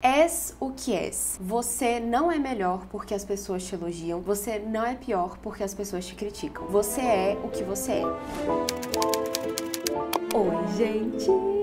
És o que és. Você não é melhor porque as pessoas te elogiam. Você não é pior porque as pessoas te criticam. Você é o que você é. Oi, gente!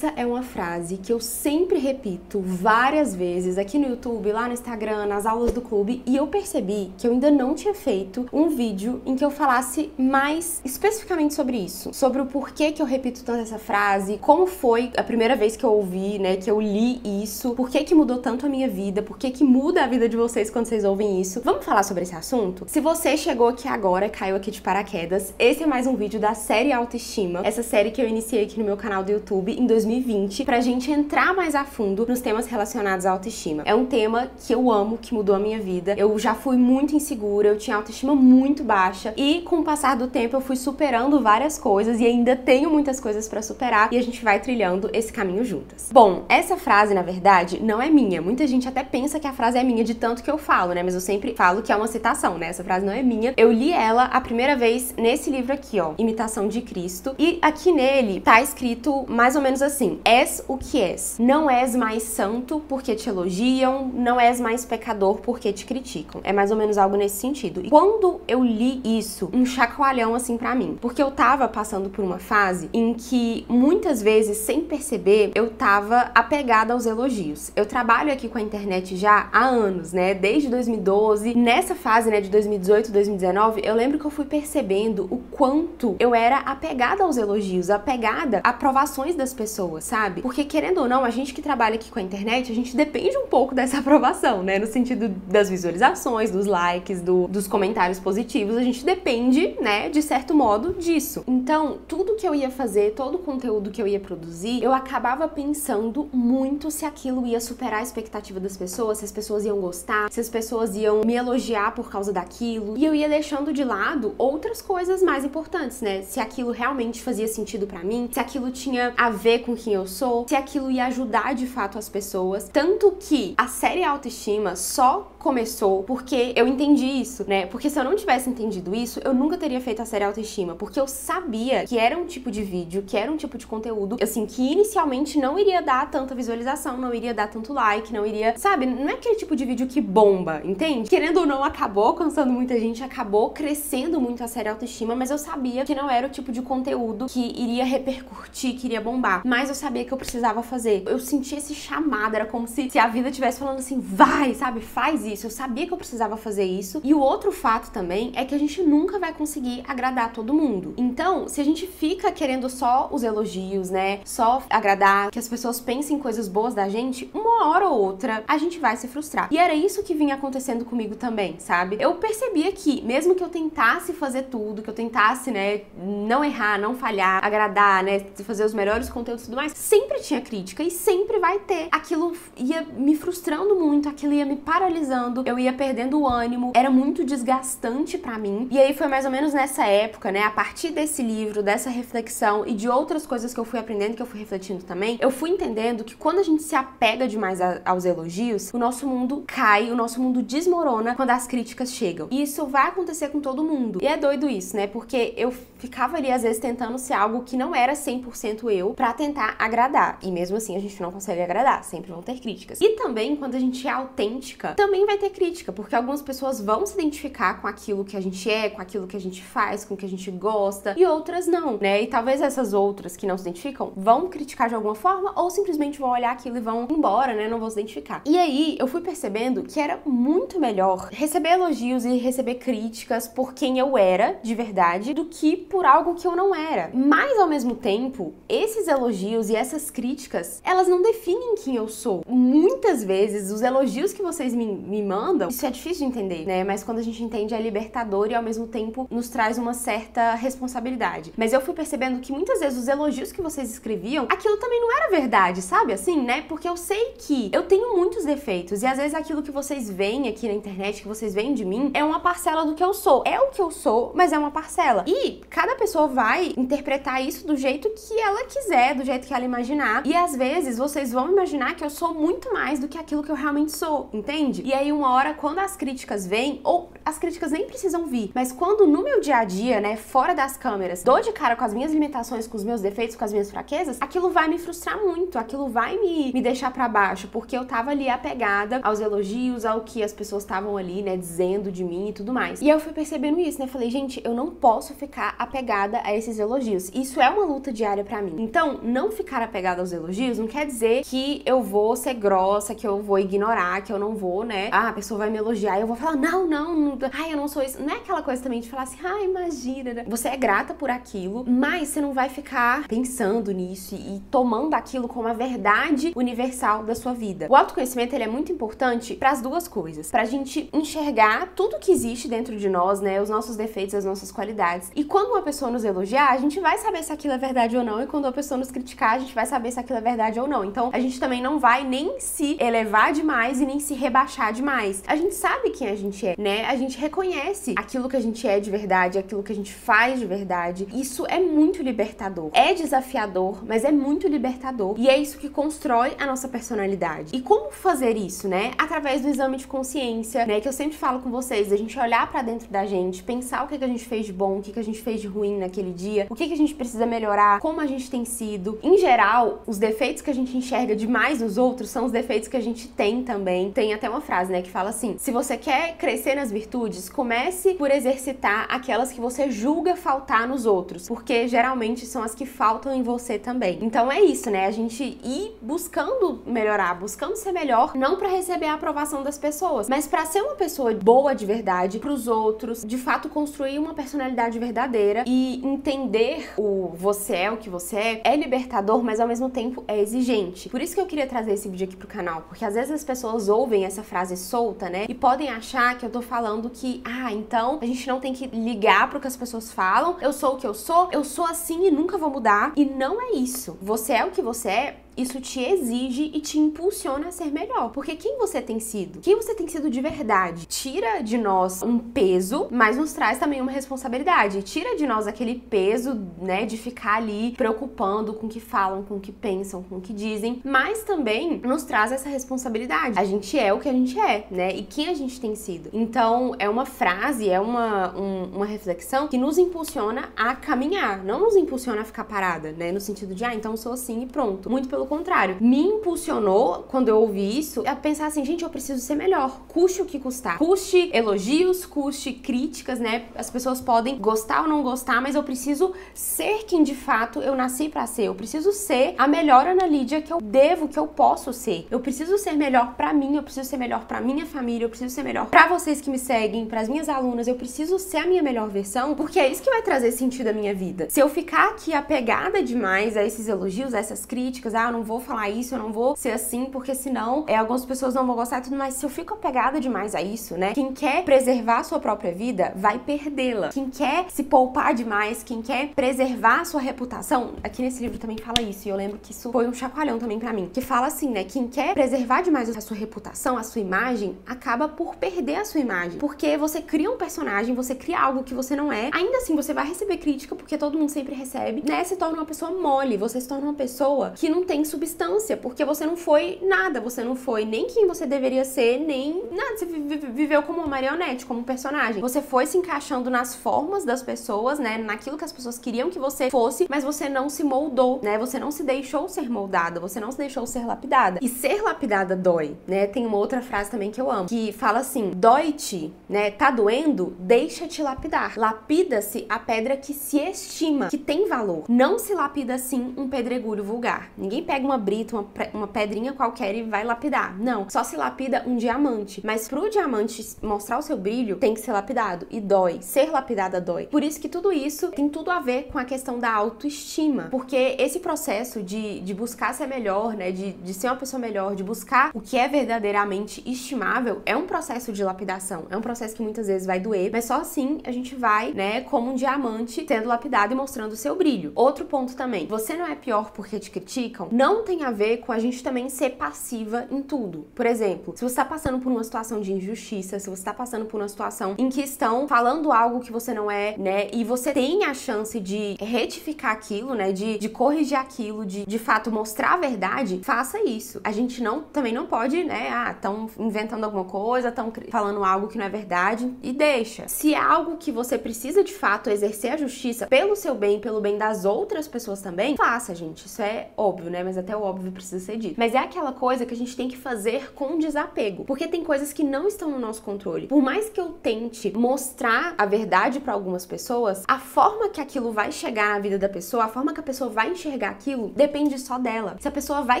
Essa é uma frase que eu sempre repito várias vezes aqui no YouTube, lá no Instagram, nas aulas do clube, e eu percebi que eu ainda não tinha feito um vídeo em que eu falasse mais especificamente sobre isso, sobre o porquê que eu repito tanto essa frase, como foi a primeira vez que eu ouvi, né, que eu li isso, por que que mudou tanto a minha vida, por que que muda a vida de vocês quando vocês ouvem isso. Vamos falar sobre esse assunto? Se você chegou aqui agora, caiu aqui de paraquedas, esse é mais um vídeo da série Autoestima, essa série que eu iniciei aqui no meu canal do YouTube em 2020 pra gente entrar mais a fundo nos temas relacionados à autoestima. É um tema que eu amo, que mudou a minha vida. Eu já fui muito insegura, eu tinha autoestima muito baixa e com o passar do tempo eu fui superando várias coisas e ainda tenho muitas coisas para superar e a gente vai trilhando esse caminho juntas. Bom, essa frase, na verdade, não é minha. Muita gente até pensa que a frase é minha de tanto que eu falo, né? Mas eu sempre falo que é uma citação, né? Essa frase não é minha. Eu li ela a primeira vez nesse livro aqui, ó, Imitação de Cristo, e aqui nele tá escrito mais ou menos menos assim: és o que és. Não és mais santo porque te elogiam, não és mais pecador porque te criticam. É mais ou menos algo nesse sentido. E quando eu li isso, um chacoalhão assim para mim, porque eu tava passando por uma fase em que muitas vezes, sem perceber, eu tava apegada aos elogios. Eu trabalho aqui com a internet já há anos, né? Desde 2012. Nessa fase, né, de 2018, 2019, eu lembro que eu fui percebendo o quanto eu era apegada aos elogios, apegada a aprovações das pessoas pessoas, sabe? Porque querendo ou não, a gente que trabalha aqui com a internet, a gente depende um pouco dessa aprovação, né? No sentido das visualizações, dos likes, do, dos comentários positivos, a gente depende, né, de certo modo disso. Então, tudo que eu ia fazer, todo o conteúdo que eu ia produzir, eu acabava pensando muito se aquilo ia superar a expectativa das pessoas, se as pessoas iam gostar, se as pessoas iam me elogiar por causa daquilo. E eu ia deixando de lado outras coisas mais importantes, né? Se aquilo realmente fazia sentido para mim, se aquilo tinha a ver ver com quem eu sou, se aquilo ia ajudar de fato as pessoas. Tanto que a série Autoestima só começou porque eu entendi isso, né? Porque se eu não tivesse entendido isso, eu nunca teria feito a série Autoestima, porque eu sabia que era um tipo de vídeo, que era um tipo de conteúdo, assim, que inicialmente não iria dar tanta visualização, não iria dar tanto like, não iria, sabe? Não é aquele tipo de vídeo que bomba, entende? Querendo ou não, acabou alcançando muita gente, acabou crescendo muito a série Autoestima, mas eu sabia que não era o tipo de conteúdo que iria repercutir, que iria bombar mas eu sabia que eu precisava fazer. Eu senti esse chamado, era como se, se a vida estivesse falando assim: vai, sabe, faz isso. Eu sabia que eu precisava fazer isso. E o outro fato também é que a gente nunca vai conseguir agradar todo mundo. Então, se a gente fica querendo só os elogios, né, só agradar, que as pessoas pensem coisas boas da gente, uma hora ou outra a gente vai se frustrar. E era isso que vinha acontecendo comigo também, sabe? Eu percebia que, mesmo que eu tentasse fazer tudo, que eu tentasse, né, não errar, não falhar, agradar, né, fazer os melhores conteúdos conteúdo tudo mais, sempre tinha crítica e sempre vai ter. Aquilo ia me frustrando muito, aquilo ia me paralisando, eu ia perdendo o ânimo, era muito desgastante para mim. E aí foi mais ou menos nessa época, né, a partir desse livro, dessa reflexão e de outras coisas que eu fui aprendendo, que eu fui refletindo também, eu fui entendendo que quando a gente se apega demais a, aos elogios, o nosso mundo cai, o nosso mundo desmorona quando as críticas chegam. E isso vai acontecer com todo mundo. E é doido isso, né? Porque eu ficava ali às vezes tentando ser algo que não era 100% eu para tentar agradar. E mesmo assim a gente não consegue agradar, sempre vão ter críticas. E também quando a gente é autêntica, também vai ter crítica, porque algumas pessoas vão se identificar com aquilo que a gente é, com aquilo que a gente faz, com o que a gente gosta, e outras não, né? E talvez essas outras que não se identificam vão criticar de alguma forma ou simplesmente vão olhar aquilo e vão embora, né? Não vão se identificar. E aí eu fui percebendo que era muito melhor receber elogios e receber críticas por quem eu era de verdade do que por algo que eu não era. Mas ao mesmo tempo, esses elogios elogios e essas críticas, elas não definem quem eu sou. Muitas vezes, os elogios que vocês me, me mandam, isso é difícil de entender, né? Mas quando a gente entende, é libertador e ao mesmo tempo nos traz uma certa responsabilidade. Mas eu fui percebendo que muitas vezes os elogios que vocês escreviam, aquilo também não era verdade, sabe? Assim, né? Porque eu sei que eu tenho muitos defeitos e às vezes aquilo que vocês veem aqui na internet, que vocês veem de mim, é uma parcela do que eu sou. É o que eu sou, mas é uma parcela. E cada pessoa vai interpretar isso do jeito que ela quiser, do jeito que ela imaginar. E às vezes vocês vão imaginar que eu sou muito mais do que aquilo que eu realmente sou, entende? E aí uma hora quando as críticas vêm, ou as críticas nem precisam vir. Mas quando no meu dia a dia, né, fora das câmeras, dou de cara com as minhas limitações, com os meus defeitos, com as minhas fraquezas, aquilo vai me frustrar muito, aquilo vai me, me deixar para baixo, porque eu tava ali apegada aos elogios, ao que as pessoas estavam ali, né, dizendo de mim e tudo mais. E eu fui percebendo isso, né? Falei, gente, eu não posso ficar apegada a esses elogios. Isso é uma luta diária para mim. Então, não ficar apegada aos elogios não quer dizer que eu vou ser grossa, que eu vou ignorar, que eu não vou, né? Ah, a pessoa vai me elogiar e eu vou falar, não, não, não, ai, eu não sou isso. Não é aquela coisa também de falar assim, ah, imagina. Né? Você é grata por aquilo, mas você não vai ficar pensando nisso e, e tomando aquilo como a verdade universal da sua vida. O autoconhecimento ele é muito importante para as duas coisas, pra gente enxergar tudo que existe dentro de nós, né, os nossos defeitos, as nossas qualidades. E quando uma pessoa nos elogiar, a gente vai saber se aquilo é verdade ou não, e quando a pessoa nos criticar, a gente vai saber se aquilo é verdade ou não. Então, a gente também não vai nem se elevar demais e nem se rebaixar demais. A gente sabe quem a gente é, né? A gente reconhece aquilo que a gente é de verdade, aquilo que a gente faz de verdade. Isso é muito libertador. É desafiador, mas é muito libertador. E é isso que constrói a nossa personalidade. E como fazer isso, né? Através do exame de consciência, né? Que eu sempre falo com vocês, a gente olhar para dentro da gente, pensar o que, que a gente fez de bom, o que, que a gente fez de ruim naquele dia, o que, que a gente precisa melhorar, como a gente tem sido. Em geral, os defeitos que a gente enxerga demais nos outros são os defeitos que a gente tem também. Tem até uma frase, né, que fala assim: se você quer crescer nas virtudes, comece por exercitar aquelas que você julga faltar nos outros, porque geralmente são as que faltam em você também. Então é isso, né? A gente ir buscando melhorar, buscando ser melhor, não para receber a aprovação das pessoas, mas para ser uma pessoa boa de verdade para os outros, de fato construir uma personalidade verdadeira e entender o você é o que você é, é libertador, mas ao mesmo tempo é exigente. Por isso que eu queria trazer esse vídeo aqui pro canal, porque às vezes as pessoas ouvem essa frase solta, né? E podem achar que eu tô falando que, ah, então a gente não tem que ligar pro que as pessoas falam, eu sou o que eu sou, eu sou assim e nunca vou mudar. E não é isso. Você é o que você é isso te exige e te impulsiona a ser melhor. Porque quem você tem sido? Quem você tem sido de verdade? Tira de nós um peso, mas nos traz também uma responsabilidade. Tira de nós aquele peso, né, de ficar ali preocupando com o que falam, com o que pensam, com o que dizem, mas também nos traz essa responsabilidade. A gente é o que a gente é, né? E quem a gente tem sido. Então, é uma frase, é uma, um, uma reflexão que nos impulsiona a caminhar, não nos impulsiona a ficar parada, né? No sentido de, ah, então sou assim e pronto. Muito pelo pelo contrário, me impulsionou quando eu ouvi isso a pensar assim, gente, eu preciso ser melhor, custe o que custar. Custe elogios, custe críticas, né? As pessoas podem gostar ou não gostar, mas eu preciso ser quem de fato eu nasci para ser. Eu preciso ser a melhor Ana Lídia que eu devo, que eu posso ser. Eu preciso ser melhor para mim, eu preciso ser melhor para minha família, eu preciso ser melhor para vocês que me seguem, para as minhas alunas, eu preciso ser a minha melhor versão, porque é isso que vai trazer sentido à minha vida. Se eu ficar aqui apegada demais a esses elogios, a essas críticas, ah, não vou falar isso, eu não vou ser assim, porque senão é, algumas pessoas não vão gostar e tudo mais. Se eu fico apegada demais a isso, né? Quem quer preservar a sua própria vida vai perdê-la. Quem quer se poupar demais, quem quer preservar a sua reputação, aqui nesse livro também fala isso, e eu lembro que isso foi um chacoalhão também para mim, que fala assim, né? Quem quer preservar demais a sua reputação, a sua imagem, acaba por perder a sua imagem. Porque você cria um personagem, você cria algo que você não é, ainda assim você vai receber crítica, porque todo mundo sempre recebe, né? Se torna uma pessoa mole, você se torna uma pessoa que não substância, porque você não foi nada, você não foi nem quem você deveria ser, nem nada. Você viveu como uma marionete, como um personagem. Você foi se encaixando nas formas das pessoas, né? Naquilo que as pessoas queriam que você fosse, mas você não se moldou, né? Você não se deixou ser moldada, você não se deixou ser lapidada. E ser lapidada dói, né? Tem uma outra frase também que eu amo, que fala assim: dói-te, né? Tá doendo? Deixa-te lapidar. Lapida-se a pedra que se estima, que tem valor. Não se lapida assim um pedregulho vulgar. Ninguém pega uma brita, uma, uma pedrinha qualquer e vai lapidar. Não, só se lapida um diamante. Mas pro diamante mostrar o seu brilho, tem que ser lapidado. E dói. Ser lapidada dói. Por isso que tudo isso tem tudo a ver com a questão da autoestima. Porque esse processo de, de buscar ser melhor, né? De, de ser uma pessoa melhor, de buscar o que é verdadeiramente estimável, é um processo de lapidação. É um processo que muitas vezes vai doer, mas só assim a gente vai, né, como um diamante sendo lapidado e mostrando o seu brilho. Outro ponto também, você não é pior porque te criticam? Não não tem a ver com a gente também ser passiva em tudo. Por exemplo, se você está passando por uma situação de injustiça, se você está passando por uma situação em que estão falando algo que você não é, né, e você tem a chance de retificar aquilo, né, de, de corrigir aquilo, de de fato mostrar a verdade, faça isso. A gente não também não pode, né, ah, estão inventando alguma coisa, estão falando algo que não é verdade e deixa. Se é algo que você precisa de fato exercer a justiça pelo seu bem, pelo bem das outras pessoas também, faça, gente. Isso é óbvio, né? Mas até o óbvio precisa ser dito. Mas é aquela coisa que a gente tem que fazer com desapego, porque tem coisas que não estão no nosso controle. Por mais que eu tente mostrar a verdade para algumas pessoas, a forma que aquilo vai chegar na vida da pessoa, a forma que a pessoa vai enxergar aquilo, depende só dela. Se a pessoa vai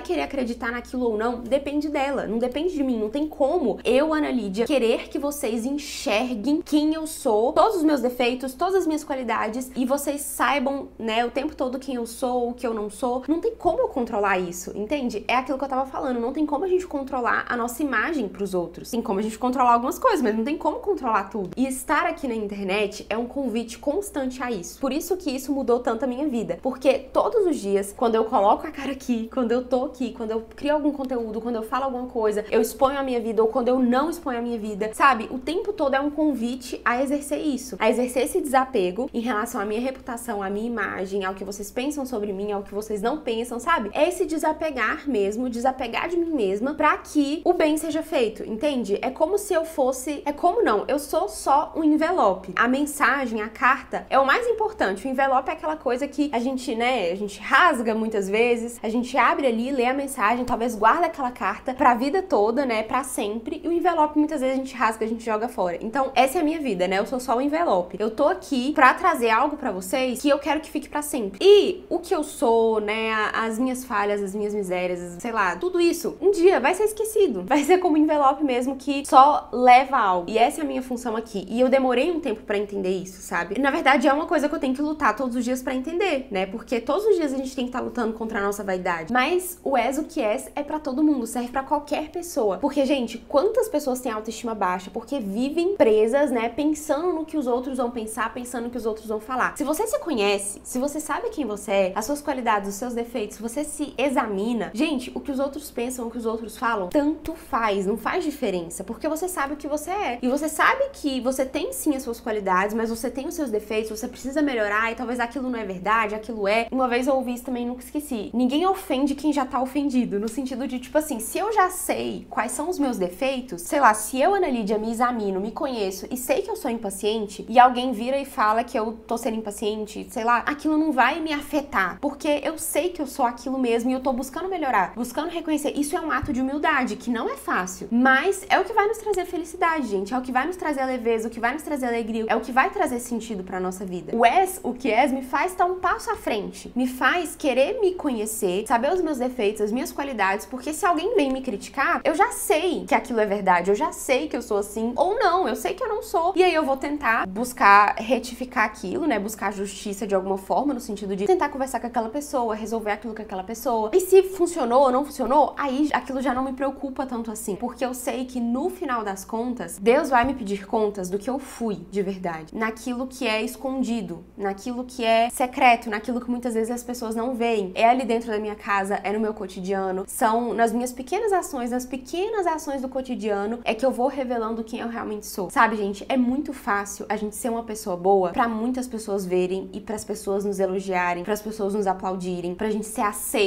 querer acreditar naquilo ou não, depende dela, não depende de mim. Não tem como eu, Ana Lídia, querer que vocês enxerguem quem eu sou, todos os meus defeitos, todas as minhas qualidades e vocês saibam, né, o tempo todo quem eu sou, o que eu não sou. Não tem como eu controlar isso, entende? É aquilo que eu tava falando, não tem como a gente controlar a nossa imagem para os outros. Tem como a gente controlar algumas coisas, mas não tem como controlar tudo. E estar aqui na internet é um convite constante a isso. Por isso que isso mudou tanto a minha vida, porque todos os dias, quando eu coloco a cara aqui, quando eu tô aqui, quando eu crio algum conteúdo, quando eu falo alguma coisa, eu exponho a minha vida ou quando eu não exponho a minha vida, sabe? O tempo todo é um convite a exercer isso, a exercer esse desapego em relação à minha reputação, à minha imagem, ao que vocês pensam sobre mim, ao que vocês não pensam, sabe? É esse desapegar mesmo, desapegar de mim mesma para que o bem seja feito, entende? É como se eu fosse, é como não, eu sou só um envelope. A mensagem, a carta é o mais importante. O envelope é aquela coisa que a gente, né, a gente rasga muitas vezes, a gente abre ali, lê a mensagem, talvez guarda aquela carta pra vida toda, né, para sempre. E o envelope muitas vezes a gente rasga, a gente joga fora. Então, essa é a minha vida, né? Eu sou só o envelope. Eu tô aqui para trazer algo para vocês que eu quero que fique para sempre. E o que eu sou, né, as minhas falhas, as minhas misérias, sei lá, tudo isso, um dia vai ser esquecido. Vai ser como um envelope mesmo que só leva algo. E essa é a minha função aqui. E eu demorei um tempo para entender isso, sabe? Na verdade, é uma coisa que eu tenho que lutar todos os dias para entender, né? Porque todos os dias a gente tem que estar tá lutando contra a nossa vaidade. Mas o és o que és é para todo mundo, serve para qualquer pessoa. Porque, gente, quantas pessoas têm autoestima baixa porque vivem presas, né, pensando no que os outros vão pensar, pensando no que os outros vão falar. Se você se conhece, se você sabe quem você é, as suas qualidades, os seus defeitos, você se examina, gente, o que os outros pensam, o que os outros falam, tanto faz, não faz diferença, porque você sabe o que você é. E você sabe que você tem sim as suas qualidades, mas você tem os seus defeitos, você precisa melhorar e talvez aquilo não é verdade, aquilo é. Uma vez eu ouvi isso também nunca esqueci. Ninguém ofende quem já tá ofendido, no sentido de tipo assim, se eu já sei quais são os meus defeitos, sei lá, se eu, Ana Lídia, me examino, me conheço e sei que eu sou impaciente e alguém vira e fala que eu tô sendo impaciente, sei lá, aquilo não vai me afetar, porque eu sei que eu sou aquilo mesmo e eu tô buscando melhorar, buscando reconhecer. Isso é um ato de humildade que não é fácil, mas é o que vai nos trazer felicidade, gente, é o que vai nos trazer leveza, o que vai nos trazer alegria, é o que vai trazer sentido para nossa vida. O és, o que és, me faz estar um passo à frente, me faz querer me conhecer, saber os meus defeitos, as minhas qualidades, porque se alguém vem me criticar, eu já sei que aquilo é verdade, eu já sei que eu sou assim ou não, eu sei que eu não sou. E aí eu vou tentar buscar retificar aquilo, né? Buscar justiça de alguma forma, no sentido de tentar conversar com aquela pessoa, resolver aquilo com aquela pessoa. E se funcionou ou não funcionou, aí aquilo já não me preocupa tanto assim, porque eu sei que no final das contas, Deus vai me pedir contas do que eu fui de verdade, naquilo que é escondido, naquilo que é secreto, naquilo que muitas vezes as pessoas não veem. É ali dentro da minha casa, é no meu cotidiano, são nas minhas pequenas ações, nas pequenas ações do cotidiano, é que eu vou revelando quem eu realmente sou. Sabe, gente, é muito fácil a gente ser uma pessoa boa para muitas pessoas verem e para as pessoas nos elogiarem, para as pessoas nos aplaudirem, pra gente ser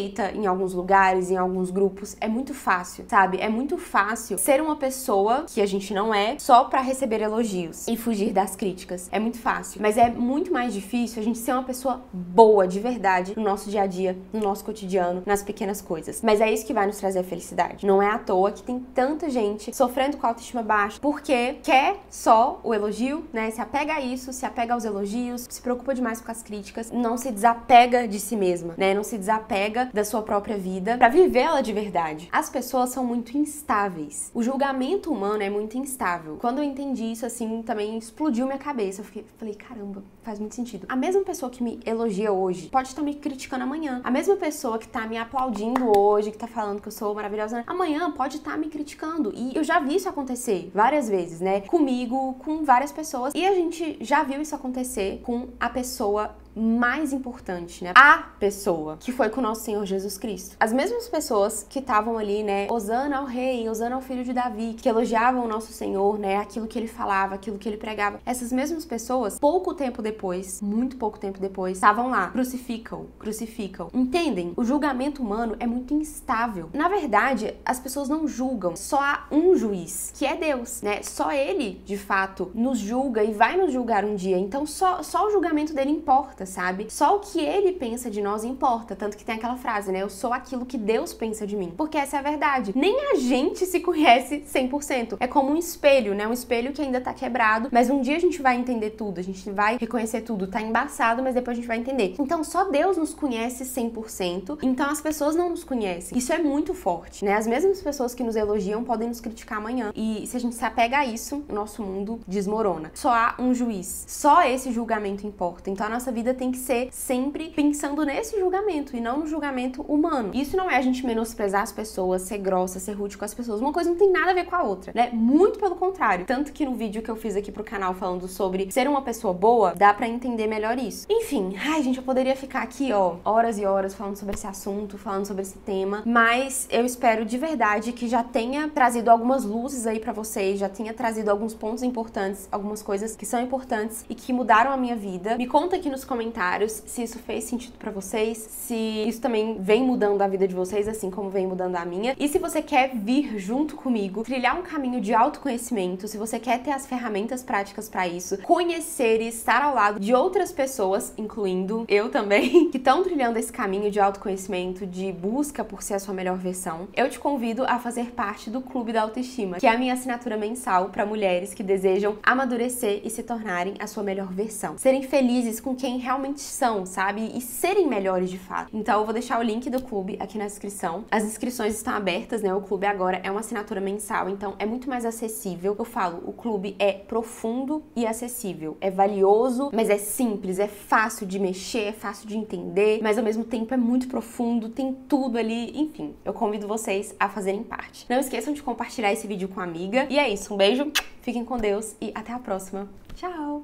aceita em alguns lugares, em alguns grupos. É muito fácil, sabe? É muito fácil ser uma pessoa que a gente não é só para receber elogios e fugir das críticas. É muito fácil, mas é muito mais difícil a gente ser uma pessoa boa de verdade no nosso dia a dia, no nosso cotidiano, nas pequenas coisas. Mas é isso que vai nos trazer felicidade. Não é à toa que tem tanta gente sofrendo com autoestima baixa porque quer só o elogio, né? Se apega a isso, se apega aos elogios, se preocupa demais com as críticas, não se desapega de si mesma, né? Não se desapega da sua própria vida para viver ela de verdade. As pessoas são muito instáveis. O julgamento humano é muito instável. Quando eu entendi isso assim, também explodiu minha cabeça. Eu fiquei, falei, caramba, faz muito sentido. A mesma pessoa que me elogia hoje pode estar me criticando amanhã. A mesma pessoa que tá me aplaudindo hoje, que tá falando que eu sou maravilhosa, amanhã pode estar me criticando. E eu já vi isso acontecer várias vezes, né? Comigo, com várias pessoas. E a gente já viu isso acontecer com a pessoa mais importante, né? A pessoa que foi com o nosso Senhor Jesus Cristo. As mesmas pessoas que estavam ali, né? Osana ao rei, Osana ao filho de Davi, que elogiavam o nosso Senhor, né? Aquilo que ele falava, aquilo que ele pregava. Essas mesmas pessoas, pouco tempo depois, muito pouco tempo depois, estavam lá. Crucificam, crucificam. Entendem? O julgamento humano é muito instável. Na verdade, as pessoas não julgam. Só há um juiz, que é Deus, né? Só ele, de fato, nos julga e vai nos julgar um dia. Então, só, só o julgamento dele importa, sabe? Só o que ele pensa de nós importa. Tanto que tem aquela frase, né? Eu sou aquilo que Deus pensa de mim. Porque essa é a verdade. Nem a gente se conhece 100%. É como um espelho, né? Um espelho que ainda tá quebrado, mas um dia a gente vai entender tudo, a gente vai reconhecer tudo. Tá embaçado, mas depois a gente vai entender. Então, só Deus nos conhece 100%. Então, as pessoas não nos conhecem. Isso é muito forte, né? As mesmas pessoas que nos elogiam podem nos criticar amanhã. E se a gente se apega a isso, o nosso mundo desmorona. Só há um juiz. Só esse julgamento importa. Então, a nossa vida tem que ser sempre pensando nesse julgamento e não no julgamento humano. Isso não é a gente menosprezar as pessoas, ser grossa, ser rude com as pessoas. Uma coisa não tem nada a ver com a outra, né? Muito pelo contrário. Tanto que no vídeo que eu fiz aqui pro canal falando sobre ser uma pessoa boa, dá para entender melhor isso. Enfim, ai, gente, eu poderia ficar aqui, ó, horas e horas falando sobre esse assunto, falando sobre esse tema, mas eu espero de verdade que já tenha trazido algumas luzes aí para vocês, já tenha trazido alguns pontos importantes, algumas coisas que são importantes e que mudaram a minha vida. Me conta aqui nos comentários se isso fez sentido para vocês, se isso também vem mudando a vida de vocês, assim como vem mudando a minha. E se você quer vir junto comigo, trilhar um caminho de autoconhecimento, se você quer ter as ferramentas práticas para isso, conhecer e estar ao lado de outras pessoas, incluindo eu também, que estão trilhando esse caminho de autoconhecimento, de busca por ser a sua melhor versão, eu te convido a fazer parte do Clube da Autoestima, que é a minha assinatura mensal para mulheres que desejam amadurecer e se tornarem a sua melhor versão. Serem felizes com quem realmente são, sabe? E serem melhores de fato. Então eu vou deixar o link do clube aqui na descrição. As inscrições estão abertas, né? O clube agora é uma assinatura mensal, então é muito mais acessível. Eu falo, o clube é profundo e acessível. É valioso, mas é simples, é fácil de mexer, é fácil de entender, mas ao mesmo tempo é muito profundo, tem tudo ali, enfim. Eu convido vocês a fazerem parte. Não esqueçam de compartilhar esse vídeo com a amiga. E é isso, um beijo, fiquem com Deus e até a próxima. Tchau!